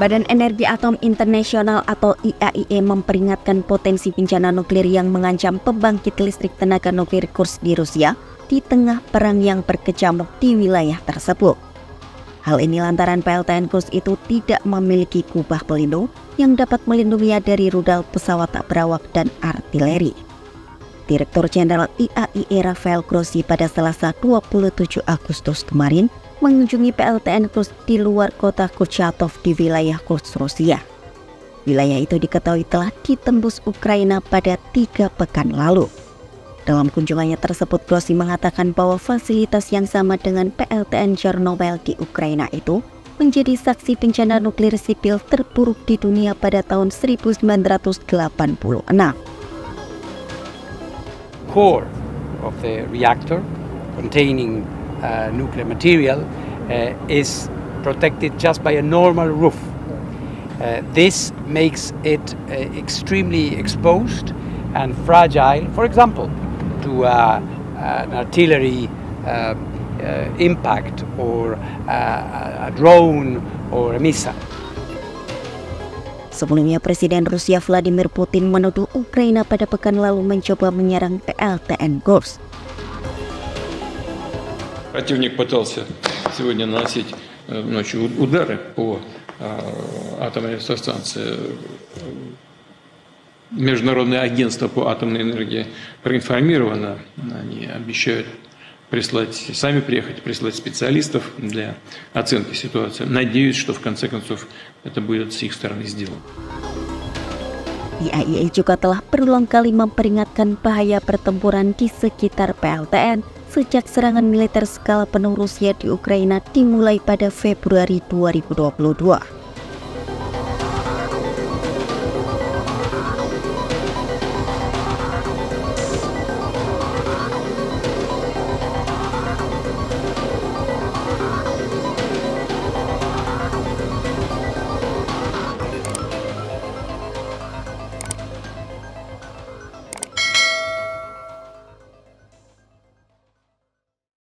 Badan Energi Atom Internasional atau IAIE memperingatkan potensi bencana nuklir yang mengancam pembangkit listrik tenaga nuklir Kurs di Rusia di tengah perang yang berkecamuk di wilayah tersebut. Hal ini lantaran PLTN Kurs itu tidak memiliki kubah pelindung yang dapat melindunginya dari rudal pesawat tak berawak dan artileri. Direktur Jenderal IAIE Rafael Grossi pada Selasa 27 Agustus kemarin mengunjungi PLTN Kursk di luar kota Kurchatov di wilayah Kursk, Rusia. Wilayah itu diketahui telah ditembus Ukraina pada tiga pekan lalu. Dalam kunjungannya tersebut, Grossi mengatakan bahwa fasilitas yang sama dengan PLTN Chernobyl di Ukraina itu menjadi saksi bencana nuklir sipil terburuk di dunia pada tahun 1986. Core of the reactor containing nuclear material uh, is protected just by a normal roof. Uh, this makes it uh, extremely exposed and fragile, for example, to uh, an artillery uh, impact or a drone or a missile. Sebelumnya Presiden Rusia Vladimir Putin menuduh Ukraina pada pekan lalu mencoba menyerang PLTN Kursk. Противник пытался сегодня наносить э, ночью удары по атомной электростанции. Международное агентство по атомной энергии проинформировано. Они обещают прислать, сами приехать, прислать специалистов для оценки ситуации. Надеюсь, что в конце концов это будет с их стороны сделано. IAEA juga telah berulang kali memperingatkan bahaya pertempuran di sekitar PLTN sejak serangan militer skala penuh Rusia di Ukraina dimulai pada Februari 2022.